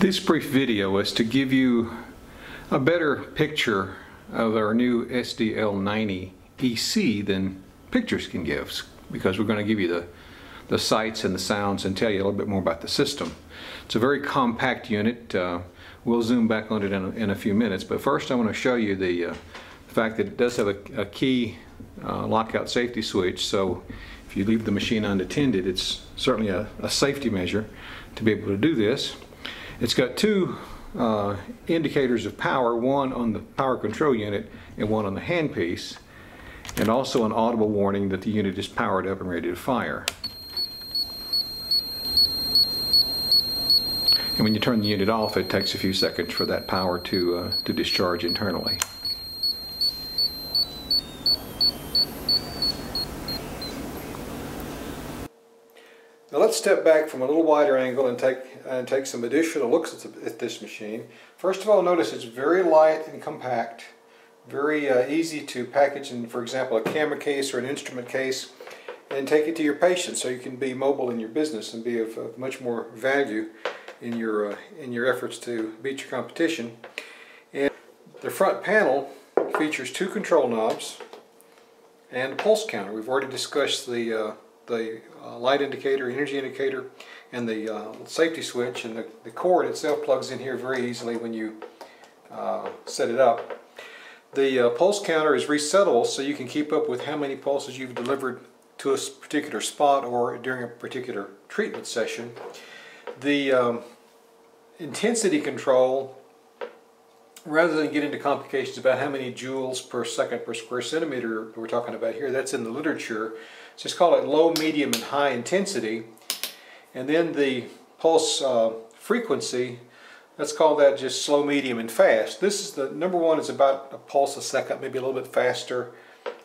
This brief video is to give you a better picture of our new SDL90 EC than pictures can give because we're going to give you the, the sights and the sounds and tell you a little bit more about the system. It's a very compact unit. Uh, we'll zoom back on it in a, in a, few minutes but first I want to show you the, uh, fact that it does have a, a key uh, lockout safety switch so if you leave the machine unattended it's certainly a, a safety measure to be able to do this. It's got two uh, indicators of power, one on the power control unit and one on the handpiece, and also an audible warning that the unit is powered up and ready to fire. And when you turn the unit off, it takes a few seconds for that power to, uh, to discharge internally. Now let's step back from a little wider angle and take, and take some additional looks at, the, at this machine. First of all, notice it's very light and compact, very uh, easy to package in, for example, a camera case or an instrument case, and take it to your patient so you can be mobile in your business and be of, of much more value in your, uh, in your efforts to beat your competition. And the front panel features two control knobs and a pulse counter. We've already discussed the uh, the uh, light indicator, energy indicator, and the uh, safety switch. And the, the cord itself plugs in here very easily when you uh, set it up. The uh, pulse counter is resettable so you can keep up with how many pulses you've delivered to a particular spot or during a particular treatment session. The um, intensity control rather than get into complications about how many joules per second per square centimeter we're talking about here, that's in the literature. Just call it low, medium, and high intensity. And then the pulse uh, frequency, let's call that just slow, medium, and fast. This is the number one is about a pulse a second, maybe a little bit faster.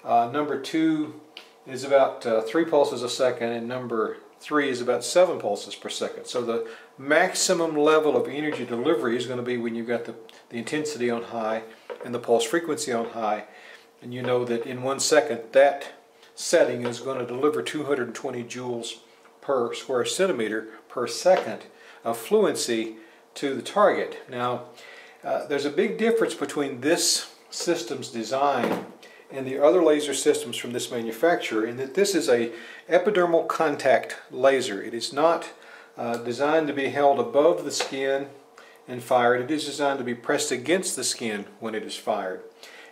Uh, number two is about uh, three pulses a second, and number three is about seven pulses per second. So the maximum level of energy delivery is going to be when you've got the, the intensity on high and the pulse frequency on high. And you know that in one second that setting is going to deliver 220 joules per square centimeter per second of fluency to the target. Now uh, there's a big difference between this system's design and the other laser systems from this manufacturer in that this is a epidermal contact laser. It is not uh, designed to be held above the skin and fired. It is designed to be pressed against the skin when it is fired.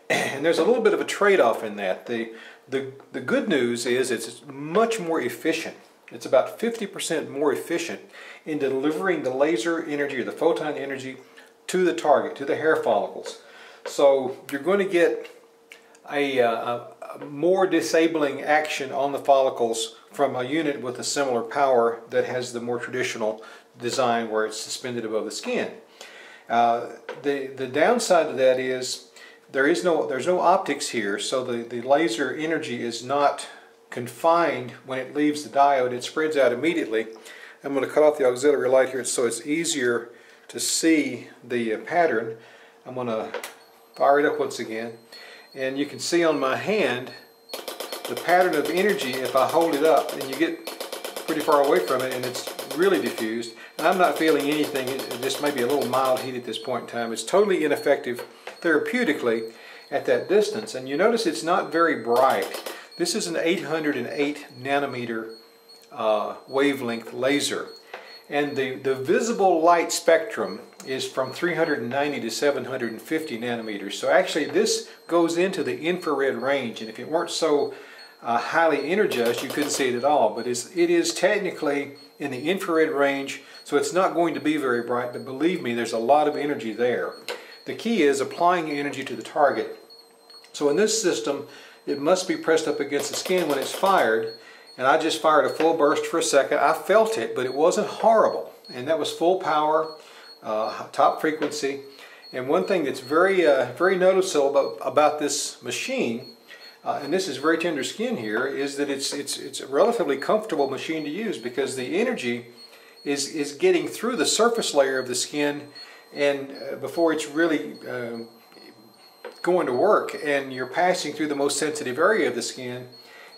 And there's a little bit of a trade-off in that. The, the, the good news is it's much more efficient. It's about 50% more efficient in delivering the laser energy or the photon energy to the target, to the hair follicles. So you're going to get a, uh, a, more disabling action on the follicles from a unit with a similar power that has the more traditional design where it's suspended above the skin. Uh, the, the downside to that is there is no, there's no optics here, so the, the laser energy is not confined when it leaves the diode. It spreads out immediately. I'm going to cut off the auxiliary light here so it's easier to see the uh, pattern. I'm going to fire it up once again and you can see on my hand the pattern of energy. If I hold it up and you get pretty far away from it and it's really diffused. And I'm not feeling anything. Just may be a little mild heat at this point in time. It's totally ineffective therapeutically at that distance. And you notice it's not very bright. This is an 808 nanometer uh, wavelength laser and the, the visible light spectrum is from 390 to 750 nanometers. So actually this goes into the infrared range and if it weren't so uh, highly energized you couldn't see it at all. But it's, it is technically in the infrared range so it's not going to be very bright but believe me there's a lot of energy there. The key is applying energy to the target. So in this system it must be pressed up against the skin when it's fired and I just fired a full burst for a second. I felt it, but it wasn't horrible. And that was full power, uh, top frequency. And one thing that's very, uh, very noticeable about, about this machine, uh, and this is very tender skin here, is that it's, it's, it's a relatively comfortable machine to use because the energy is, is getting through the surface layer of the skin and uh, before it's really um, going to work and you're passing through the most sensitive area of the skin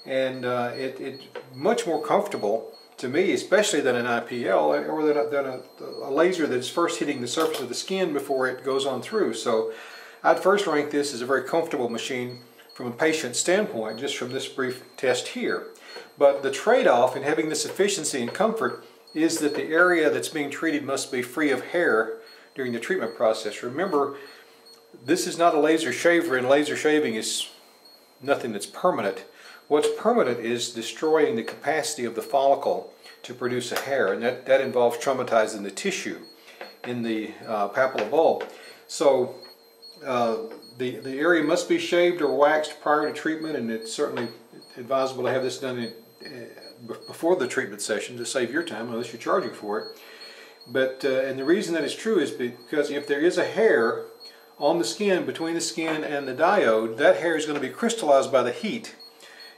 and uh, it, it's much more comfortable to me, especially than an IPL or than, a, than a, a, laser that's first hitting the surface of the skin before it goes on through. So I'd first rank this as a very comfortable machine from a patient standpoint, just from this brief test here. But the trade-off in having this efficiency and comfort is that the area that's being treated must be free of hair during the treatment process. Remember, this is not a laser shaver and laser shaving is nothing that's permanent. What's permanent is destroying the capacity of the follicle to produce a hair, and that, that involves traumatizing the tissue in the uh, papilla bulb. So uh, the, the area must be shaved or waxed prior to treatment, and it's certainly advisable to have this done in, uh, before the treatment session to save your time, unless you're charging for it. But uh, and the reason that is true is because if there is a hair on the skin, between the skin and the diode, that hair is going to be crystallized by the heat.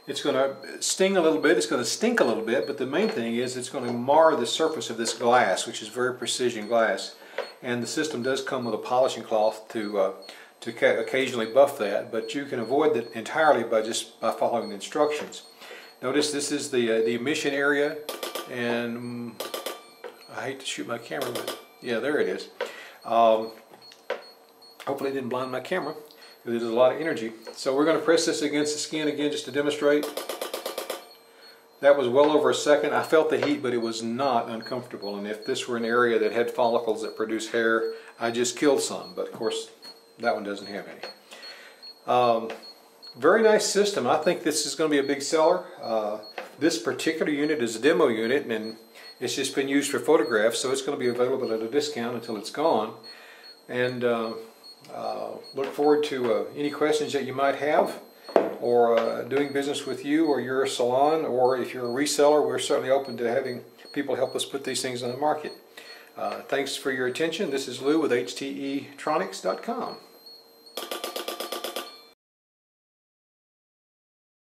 It's going to sting a little bit, it's going to stink a little bit, but the main thing is it's going to mar the surface of this glass, which is very precision glass. And the system does come with a polishing cloth to uh, to occasionally buff that, but you can avoid that entirely by just by following the instructions. Notice this is the uh, the emission area, and um, I hate to shoot my camera, but yeah, there it is. Um, hopefully it didn't blind my camera, because there's a lot of energy. So we're going to press this against the skin again just to demonstrate. That was well over a second. I felt the heat, but it was not uncomfortable. And if this were an area that had follicles that produce hair, I just killed some. But of course, that one doesn't have any. Um, very nice system. I think this is going to be a big seller. Uh, this particular unit is a demo unit and it's just been used for photographs so it's going to be available at a discount until it's gone. And uh, uh, look forward to uh, any questions that you might have or uh, doing business with you or your salon or if you're a reseller we're certainly open to having people help us put these things on the market. Uh, thanks for your attention. This is Lou with HTEtronics.com.